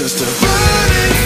just a burning